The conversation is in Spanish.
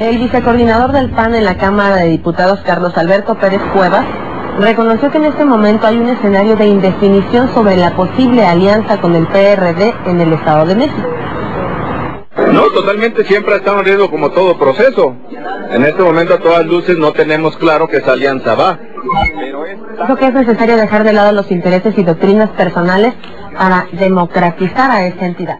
El vicecoordinador del PAN en la Cámara de Diputados, Carlos Alberto Pérez Cuevas, reconoció que en este momento hay un escenario de indefinición sobre la posible alianza con el PRD en el Estado de México. No, totalmente siempre está en riesgo como todo proceso. En este momento a todas luces no tenemos claro que esa alianza va. Creo que es necesario dejar de lado los intereses y doctrinas personales para democratizar a esta entidad.